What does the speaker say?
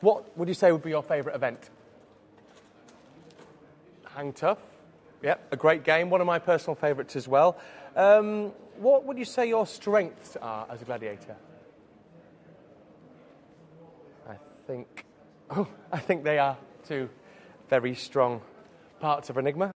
What would you say would be your favourite event? Hang Tough. Yep, a great game. One of my personal favourites as well. Um, what would you say your strengths are as a gladiator? I think, oh, I think they are two very strong parts of Enigma.